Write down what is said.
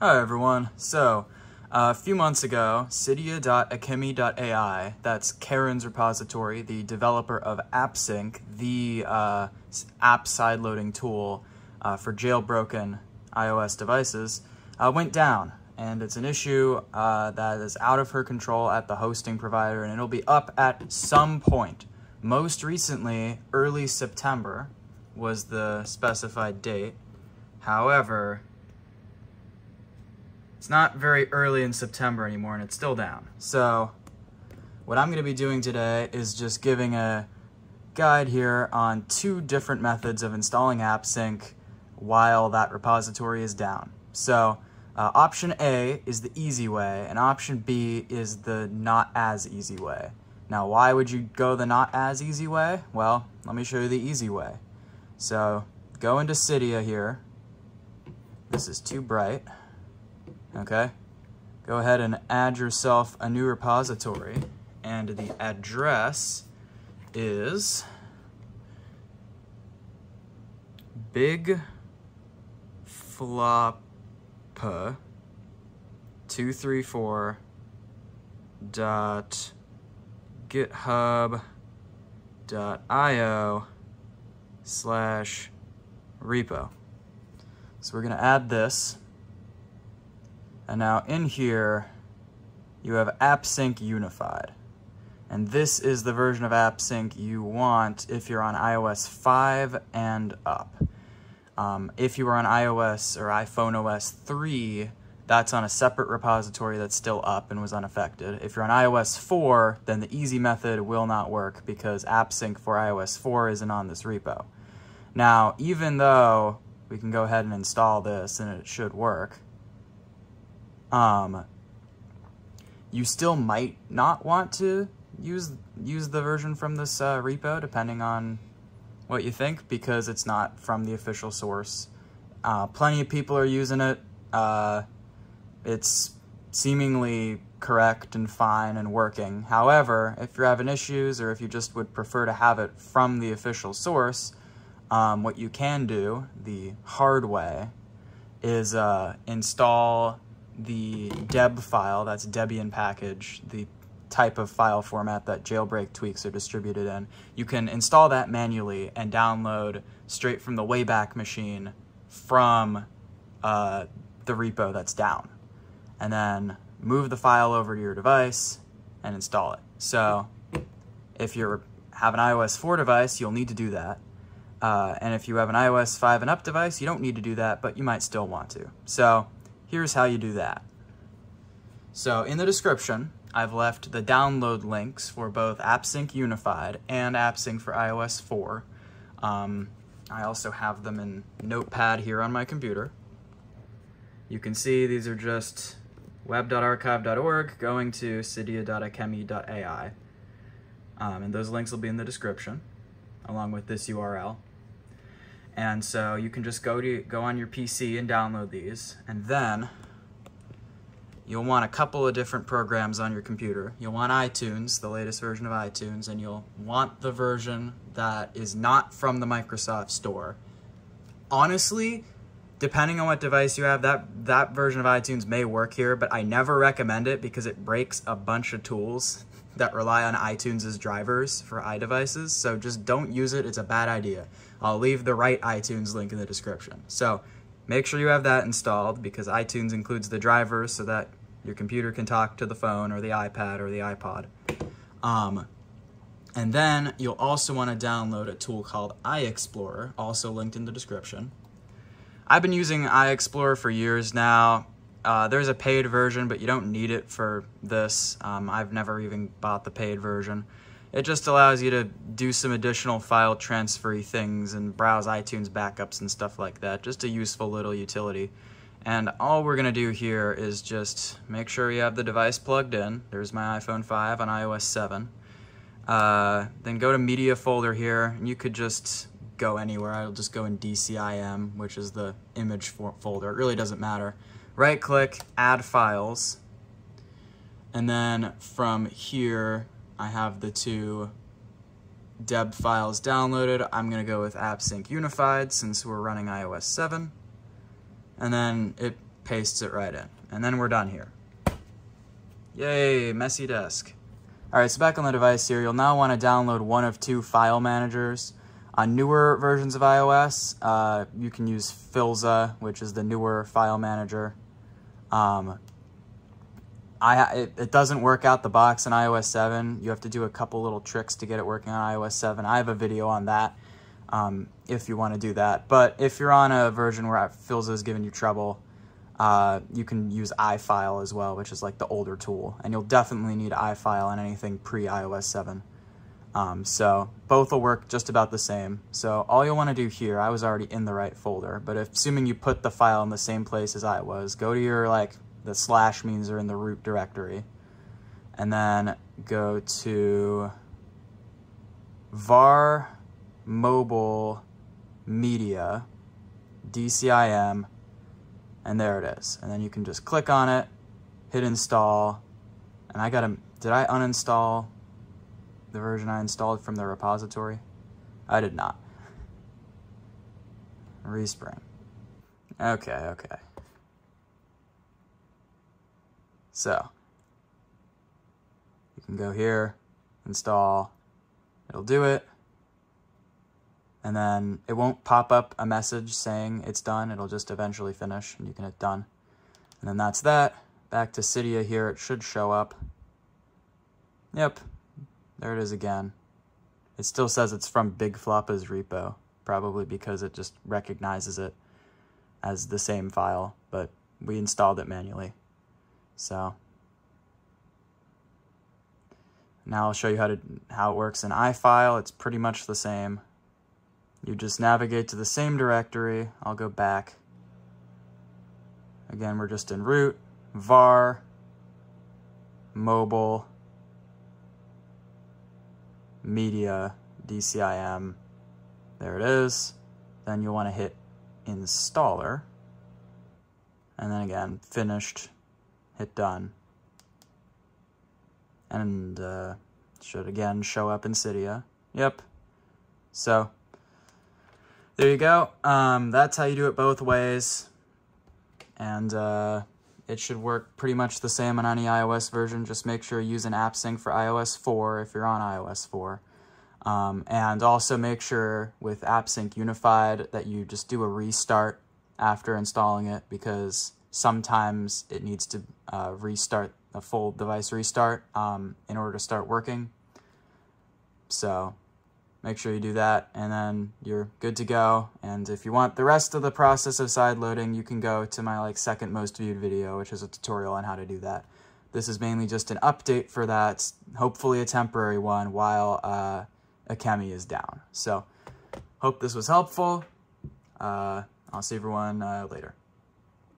Hi everyone. So, uh, a few months ago, Cydia.akemi.ai, that's Karen's repository, the developer of AppSync, the uh, app sideloading tool uh, for jailbroken iOS devices, uh, went down. And it's an issue uh, that is out of her control at the hosting provider, and it'll be up at some point. Most recently, early September was the specified date. However, it's not very early in September anymore and it's still down. So what I'm going to be doing today is just giving a guide here on two different methods of installing AppSync while that repository is down. So uh, option A is the easy way and option B is the not as easy way. Now why would you go the not as easy way? Well, let me show you the easy way. So go into Cydia here. This is too bright okay? Go ahead and add yourself a new repository, and the address is big flop 234 dot github dot io slash repo. So we're going to add this and now in here, you have AppSync Unified. And this is the version of AppSync you want if you're on iOS 5 and up. Um, if you are on iOS or iPhone OS 3, that's on a separate repository that's still up and was unaffected. If you're on iOS 4, then the easy method will not work because AppSync for iOS 4 isn't on this repo. Now, even though we can go ahead and install this and it should work, um, you still might not want to use use the version from this uh, repo, depending on what you think, because it's not from the official source. Uh, plenty of people are using it. Uh, it's seemingly correct and fine and working. However, if you're having issues or if you just would prefer to have it from the official source, um, what you can do, the hard way, is uh, install the deb file, that's Debian package, the type of file format that jailbreak tweaks are distributed in, you can install that manually and download straight from the Wayback Machine from uh, the repo that's down. And then move the file over to your device and install it. So if you have an iOS 4 device, you'll need to do that. Uh, and if you have an iOS 5 and up device, you don't need to do that, but you might still want to. So here's how you do that. So in the description, I've left the download links for both AppSync Unified and AppSync for iOS 4. Um, I also have them in Notepad here on my computer. You can see these are just web.archive.org going to cydia.akemi.ai. Um, and those links will be in the description, along with this URL. And so you can just go to go on your PC and download these, and then you'll want a couple of different programs on your computer. You'll want iTunes, the latest version of iTunes, and you'll want the version that is not from the Microsoft Store. Honestly, depending on what device you have, that, that version of iTunes may work here, but I never recommend it because it breaks a bunch of tools that rely on iTunes as drivers for iDevices, so just don't use it. It's a bad idea. I'll leave the right iTunes link in the description. So make sure you have that installed because iTunes includes the drivers so that your computer can talk to the phone or the iPad or the iPod. Um, and then you'll also want to download a tool called iExplorer, also linked in the description. I've been using iExplorer for years now. Uh, there's a paid version, but you don't need it for this. Um, I've never even bought the paid version. It just allows you to do some additional file transfery things and browse iTunes backups and stuff like that. Just a useful little utility. And all we're gonna do here is just make sure you have the device plugged in. There's my iPhone 5 on iOS 7. Uh, then go to media folder here, and you could just go anywhere. I'll just go in DCIM, which is the image folder. It really doesn't matter. Right click, add files. And then from here, I have the two deb files downloaded. I'm gonna go with AppSync Unified since we're running iOS 7. And then it pastes it right in. And then we're done here. Yay, messy desk. All right, so back on the device here, you'll now want to download one of two file managers. On newer versions of iOS, uh, you can use Filza, which is the newer file manager. Um, I it, it, doesn't work out the box in iOS 7. You have to do a couple little tricks to get it working on iOS 7. I have a video on that um, if you want to do that. But if you're on a version where Filza is giving you trouble, uh, you can use iFile as well, which is like the older tool. And you'll definitely need iFile on anything pre-iOS 7. Um, so both will work just about the same. So all you'll want to do here, I was already in the right folder, but if, assuming you put the file in the same place as I was, go to your, like, the slash means they're in the root directory, and then go to var mobile media DCIM and there it is. And then you can just click on it, hit install, and I gotta, did I uninstall the version I installed from the repository? I did not. Respring. Okay, okay. So, you can go here, install, it'll do it, and then it won't pop up a message saying it's done. It'll just eventually finish and you can hit done. And then that's that. Back to Cydia here, it should show up. Yep, there it is again. It still says it's from Big Floppa's repo, probably because it just recognizes it as the same file, but we installed it manually. So now I'll show you how to how it works in iFile. It's pretty much the same. You just navigate to the same directory. I'll go back. Again, we're just in root, var, mobile, media, DCIM. There it is. Then you'll want to hit installer. And then again, finished, hit done. And uh, should again show up in Cydia. Yep. So there you go. Um, that's how you do it both ways. And uh, it should work pretty much the same on any iOS version. Just make sure you use an AppSync for iOS 4 if you're on iOS 4. Um, and also make sure with AppSync Unified that you just do a restart after installing it because sometimes it needs to uh, restart a full device restart um, in order to start working. So make sure you do that and then you're good to go. And if you want the rest of the process of side loading you can go to my like second most viewed video which is a tutorial on how to do that. This is mainly just an update for that hopefully a temporary one while uh, Akemi is down. So hope this was helpful. Uh, I'll see everyone uh, later